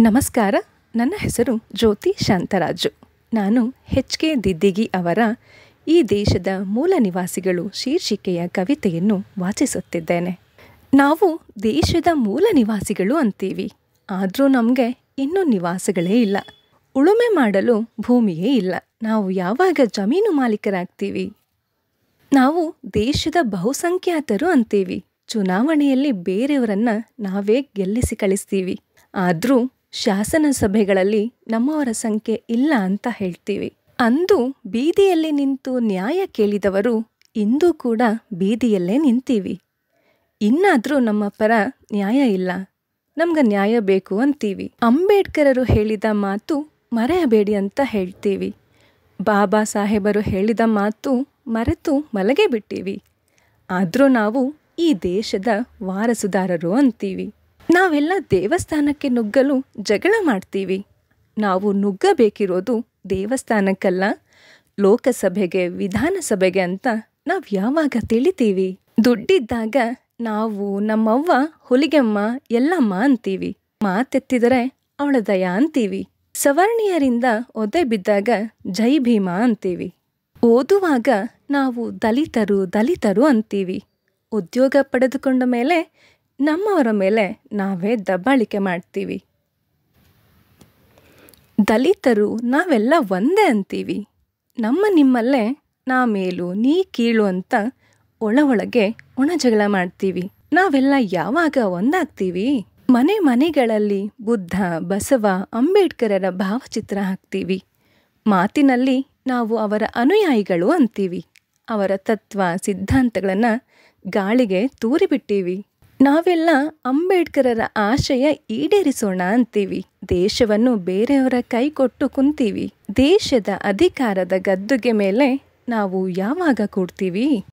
ನಮಸ್ಕಾರ, ನನ್ನ ಹೆಸರು ಜ್ಯೋತಿ ಶಾಂತರಾಜು. ನಾನು ಹೆಚ್ ಕೆ ದಿದ್ದಿಗಿ ಅವರ ಈ ದೇಶದ ಮೂಲ ನಿವಾಸಿಗಳು ಶೀರ್ಷಿಕೆಯ ಕವಿತೆಯನ್ನು ವಾಚಿಸುತ್ತಿದ್ದೇನೆ. ನಾವು ದೇಶದ ಮೂಲ ನಿವಾಸಿಗಳು ಅಂತೀವಿ. ಆದರೂ ನಮಗೆ ಇನ್ನೂ ನಿವಾಸಗಳೇ ಇಲ್ಲ. ಉಳುಮೆ ಮಾಡಲು ಭೂಮಿಯೇ ಇಲ್ಲ. ನಾವು ಯಾವಾಗ ಜಮೀನು ಮಾಲೀಕರಾಗ್ತೀವಿ? ನಾವು ದೇಶದ ಬಹುಸಂಖ್ಯಾತರು ಅಂತೀವಿ. ಚುನಾವಣೆಯಲ್ಲಿ ಬೇರೆಯವರನ್ನು ನಾವೇ ಗೆಲ್ಲಿಸಿ ಕಳಿಸ್ತೀವಿ. ಆದರೂ ಶಾಸನ ಸಭೆಗಳಲ್ಲಿ ನಮ್ಮವರ ಸಂಖ್ಯೆ ಇಲ್ಲ ಅಂತ ಹೇಳ್ತೀವಿ. ಅಂದು ಬೀದಿಯಲ್ಲಿ ನಿಂತು ನ್ಯಾಯ ಕೇಳಿದವರು ಇಂದು ಕೂಡ ಬೀದಿಯಲ್ಲೇ ನಿಂತೀವಿ. ಇನ್ನಾದರೂ ನಮ್ಮ ಪರ ನ್ಯಾಯ ಇಲ್ಲ. ನಮ್ಗೆ ನ್ಯಾಯ ಬೇಕು ಅಂತೀವಿ. ಅಂಬೇಡ್ಕರರು ಹೇಳಿದ ಮಾತು ಮರೆಯಬೇಡಿ ಅಂತ ಹೇಳ್ತೀವಿ. ಬಾಬಾ ಸಾಹೇಬರು ಹೇಳಿದ ಮಾತು ಮರೆತು ಮಲಗೆ ಬಿಟ್ಟೀವಿ. ಆದರೂ ನಾವು ಈ ದೇಶದ ವಾರಸುದಾರರು ಅಂತೀವಿ. ನಾವೆಲ್ಲ ದೇವಸ್ಥಾನಕ್ಕೆ ನುಗ್ಗಲು ಜಗಳ ಮಾಡ್ತೀವಿ. ನಾವು ನುಗ್ಗಬೇಕಿರೋದು ದೇವಸ್ಥಾನಕ್ಕಲ್ಲ, ಲೋಕಸಭೆಗೆ, ವಿಧಾನಸಭೆಗೆ ಅಂತ ನಾವು ಯಾವಾಗ ತಿಳಿತೀವಿ? ದುಡ್ಡಿದ್ದಾಗ ನಾವು ನಮ್ಮವ್ವ, ಹುಲಿಗೆಮ್ಮ ಎಲ್ಲಮ್ಮ ಅಂತೀವಿ. ಮಾತೆತ್ತಿದರೆ ಅವಳ ದಯ ಅಂತೀವಿ. ಸವರ್ಣೀಯರಿಂದ ಒದೆ ಬಿದ್ದಾಗ ಜೈ ಭೀಮಾ ಅಂತೀವಿ. ಓದುವಾಗ ನಾವು ದಲಿತರು ದಲಿತರು ಅಂತೀವಿ. ಉದ್ಯೋಗ ಪಡೆದುಕೊಂಡ ಮೇಲೆ ನಮ್ಮವರ ಮೇಲೆ ನಾವೇ ದಬ್ಬಾಳಿಕೆ ಮಾಡ್ತೀವಿ. ದಲಿತರು ನಾವೆಲ್ಲ ಒಂದೇ ಅಂತೀವಿ. ನಮ್ಮ ನಿಮ್ಮಲ್ಲೇ ನಾ ಮೇಲು, ನೀ ಕೀಳು ಅಂತ ಒಳ ಒಳಗೆ ಒಣ ಜಗಳ ಮಾಡ್ತೀವಿ. ನಾವೆಲ್ಲ ಯಾವಾಗ ಒಂದಾಗ್ತೀವಿ? ಮನೆ ಮನೆಗಳಲ್ಲಿ ಬುದ್ಧ, ಬಸವ, ಅಂಬೇಡ್ಕರರ ಭಾವಚಿತ್ರ ಹಾಕ್ತೀವಿ. ಮಾತಿನಲ್ಲಿ ನಾವು ಅವರ ಅನುಯಾಯಿಗಳು ಅಂತೀವಿ. ಅವರ ತತ್ವ, ಸಿದ್ಧಾಂತಗಳನ್ನು ಗಾಳಿಗೆ ತೂರಿಬಿಟ್ಟೀವಿ. ನಾವೆಲ್ಲ ಅಂಬೇಡ್ಕರರ ಆಶಯ ಈಡೇರಿಸೋಣ ಅಂತೀವಿ. ದೇಶವನ್ನು ಬೇರೆಯವರ ಕೈ ಕೊಟ್ಟು ಕುಂತೀವಿ. ದೇಶದ ಅಧಿಕಾರದ ಗದ್ದುಗೆ ಮೇಲೆ ನಾವು ಯಾವಾಗ ಕೂಡ್ತೀವಿ?